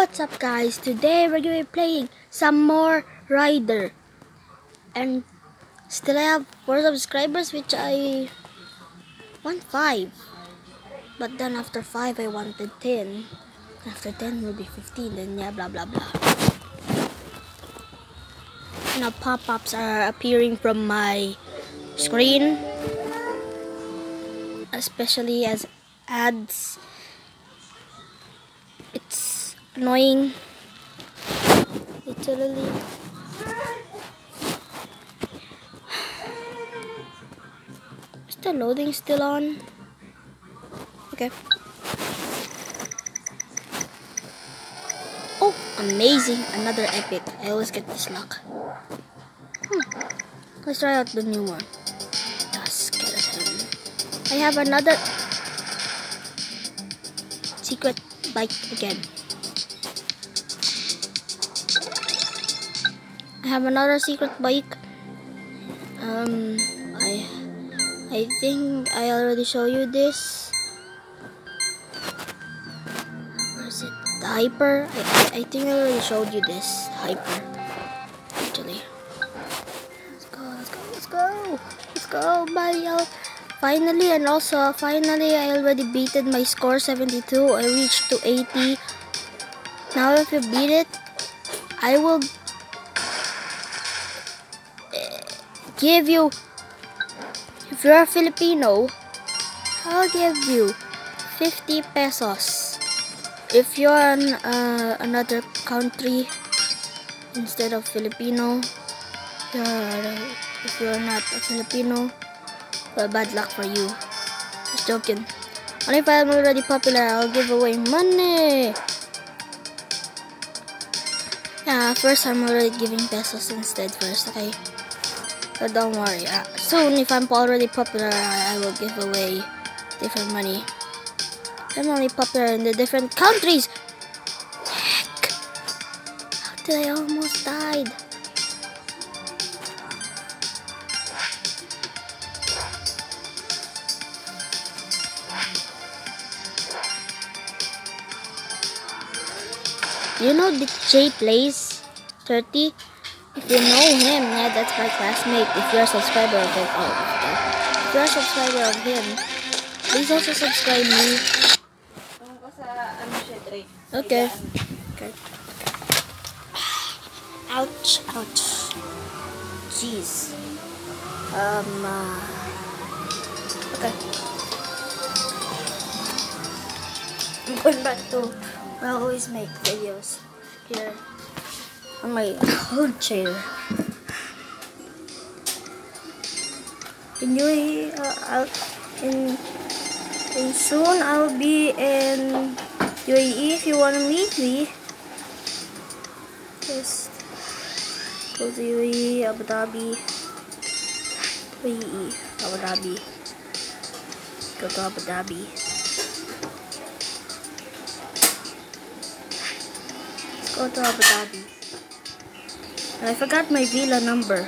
What's up guys? Today we're to be playing some more Rider. And still I have 4 subscribers which I want 5. But then after 5 I wanted 10. After 10 will be 15 then yeah blah blah blah. Now pop-ups are appearing from my screen. Especially as ads. Annoying. Literally. Is the loading still on? Okay. Oh, amazing. Another epic. I always get this luck. Hmm. Let's try out the new one. The skeleton. I have another secret bike again. I have another secret bike. Um, I, I think I already show you this. Where is it? The hyper. I, I, I think I already showed you this hyper. Actually, let's go. Let's go. Let's go. Let's go, buddy. Finally and also finally I already beated my score 72 I reached to 80 now if you beat it I will give you if you're a Filipino I'll give you 50 pesos if you're in uh, another country instead of Filipino you're, if you're not a Filipino well, bad luck for you. Just joking. Only if I'm already popular, I'll give away money. Yeah, first I'm already giving pesos instead first, okay? But don't worry. Uh, soon, if I'm already popular, I, I will give away different money. I'm only popular in the different countries. Heck! How did I almost died? You know the J plays 30? If you know him, yeah, that's my classmate. If you're a subscriber of him, oh, okay. If you're a subscriber of him, please also subscribe me. Okay. Okay. Ouch, ouch. Jeez. Um, uh, okay. I'm going back to I always make videos here on my. In UAE, uh, I'll, in, in soon I'll be in UAE if you want to meet me. Just go to UAE, Abu Dhabi, UAE, Abu Dhabi. Go to Abu Dhabi. go to Abu Dhabi. And I forgot my villa number.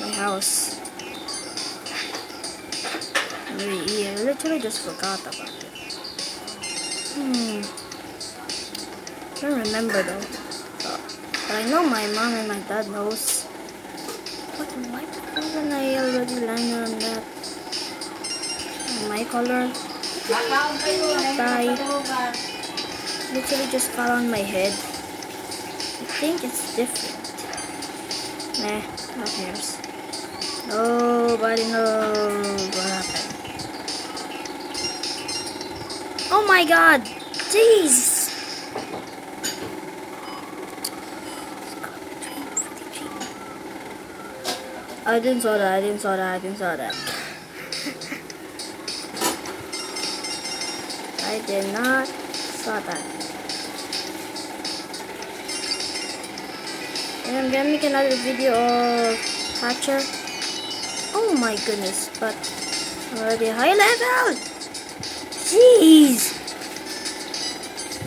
My house. I literally just forgot about it. Hmm. I don't remember though. But I know my mom and my dad knows. But why wasn't I already landed on that? My color. Bye literally just fell on my head. I think it's different. Nah, who cares. Nobody knows what happened. Oh my god! Jeez! I didn't saw that, I didn't saw that, I didn't saw that. I did not saw that. And I'm gonna make another video of Hatcher. Oh my goodness, but already high level! Jeez!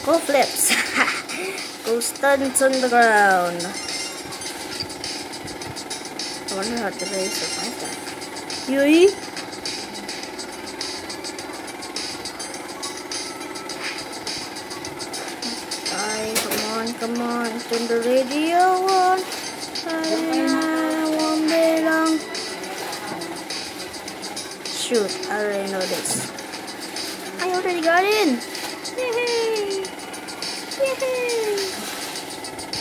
Go flips! Go stunts on the ground! I wonder how to raise survive that. Yui? Come on. Turn the radio on. I won't be long. Shoot, I already know this. I already got in. Yay! Yay!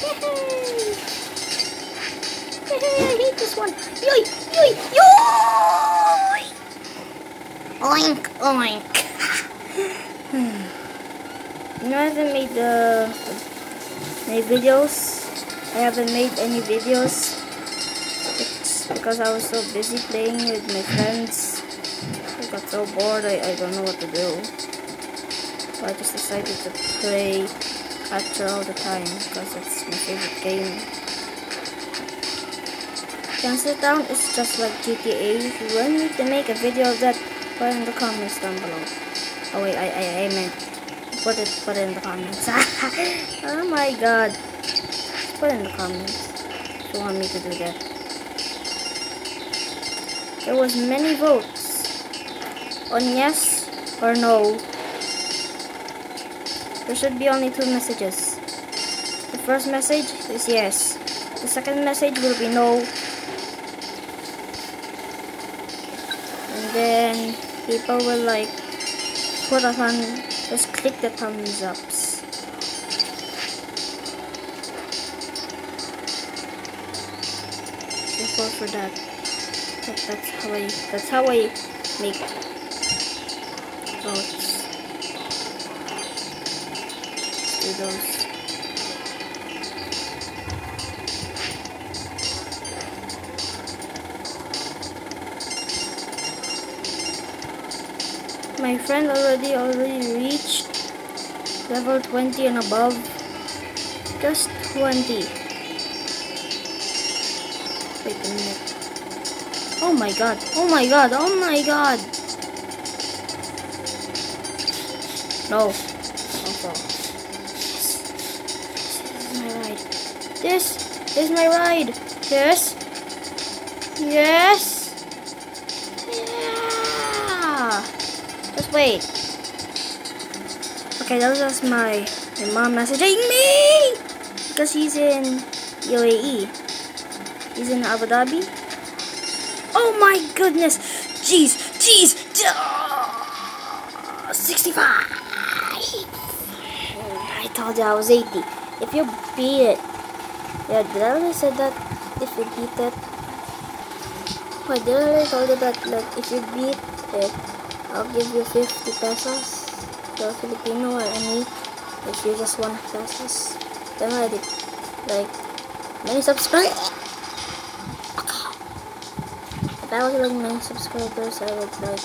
Yay! Yay! I hate this one. Yoy! Yoy! Yoy! Oink! Oink! you know, I haven't made the any videos. I haven't made any videos. It's because I was so busy playing with my friends. I got so bored, I, I don't know what to do. So I just decided to play Catcher all the time because it's my favorite game. Cancer Town is just like GTA. If you want me to make a video of that, put in the comments down below. Oh wait, I, I, I meant put it put it in the comments. oh my god. Put it in the comments if you want me to do that. There was many votes on yes or no. There should be only two messages. The first message is yes. The second message will be no. And then people will like put a thumb, just click the thumbs ups. Vote for that. that. That's how I. That's how I make votes. Do those. My friend already already reached level 20 and above. Just 20. Wait a minute. Oh my god. Oh my god. Oh my god. No. Oh, okay. This is my ride. This is my ride. Yes. Yes. Just wait. Okay, that was just my, my mom messaging me because he's in UAE. He's in Abu Dhabi. Oh my goodness! Jeez, jeez, uh, 65. I told you I was 80. If you beat it, yeah, did I already said that? If you beat it, wait, did I already told you that? Like, if you beat it, I'll give you 50 pesos. The Filipino or any if you just want pesos. Then I did like many subscribers. If I was like many subscribers, I would like.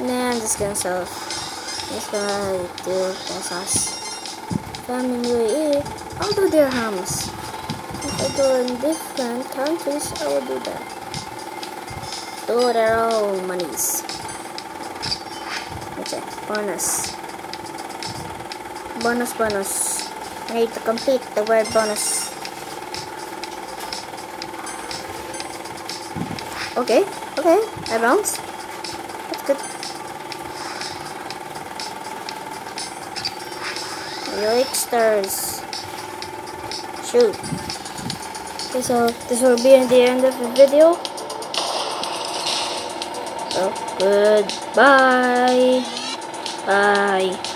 Nah, I'm just gonna sell. Just gonna do pesos. In UAE, eh, I'll do dirhams. If I go in different countries, I will do that. Their own monies. Okay, bonus. Bonus, bonus. I need to complete the word bonus. Okay, okay, I bounce. That's good. Yoiksters. Shoot. Okay, so this will be the end of the video. So, goodbye. Bye.